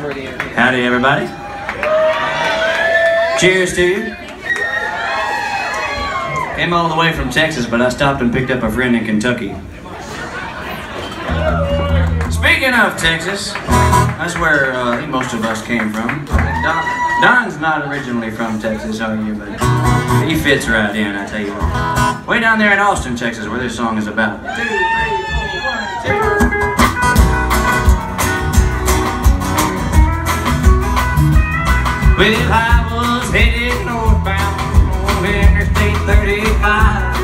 Howdy, everybody. Cheers to you. Came all the way from Texas, but I stopped and picked up a friend in Kentucky. Speaking of Texas, that's where uh, most of us came from. Don, Don's not originally from Texas, are you? But he fits right in, I tell you what. Way down there in Austin, Texas, where this song is about. Two, three, four, one, two. Well, I was headed northbound on Interstate 35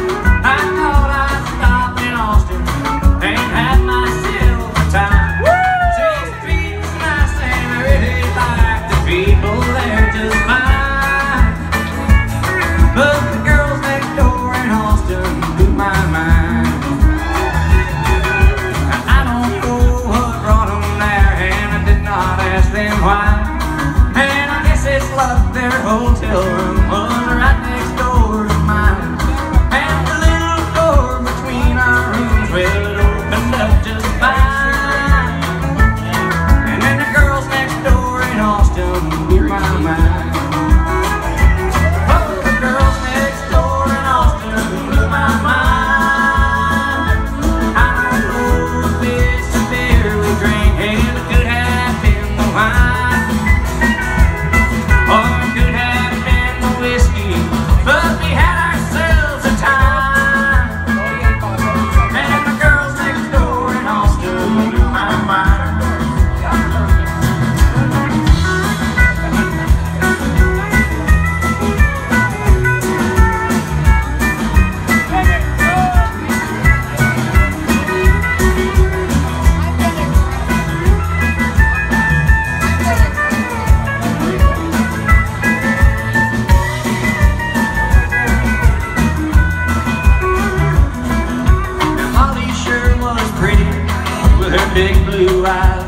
Love their hotel room her big blue eyes.